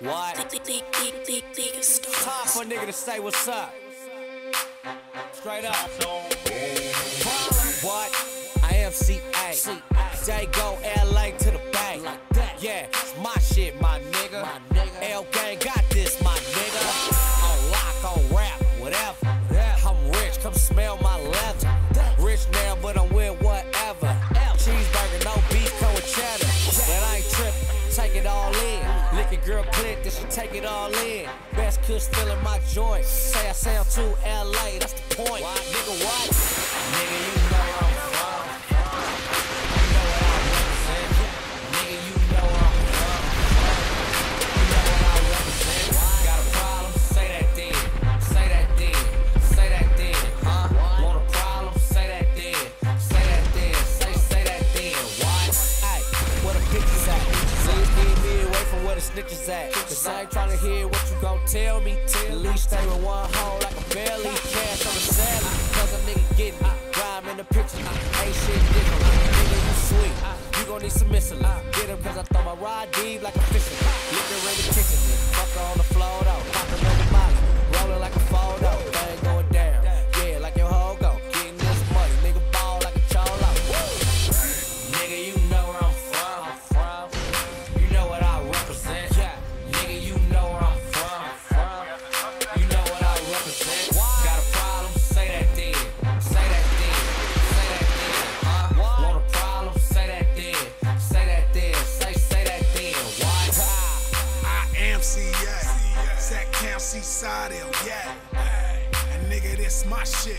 What? Time for a nigga to say what's up. Straight up. What? I am CA. J go LA to the bank. Yeah, it's my shit, my nigga. L gang got this, my nigga. On lock, on rap, whatever. I'm rich, come smell my leather. Rich now, but I'm with whatever. Cheeseburger, no beef, come with cheddar. That I ain't trippin', take it all in. A girl click, then she take it all in. Best kush still in my joint. Say I sound too LA, that's the point. Nigga, at. Cause I ain't tryna hear what you gon' tell me. At least stay with one hole like a barely Cash on the salad. Cause a nigga getting. Rhyme in the picture. Ain't shit different. Nigga, you sweet. You gon' need some missile. Get him cause I throw my rod deep like a fisher. I am CA. Sack Camp Seaside, yeah. And nigga, this my shit.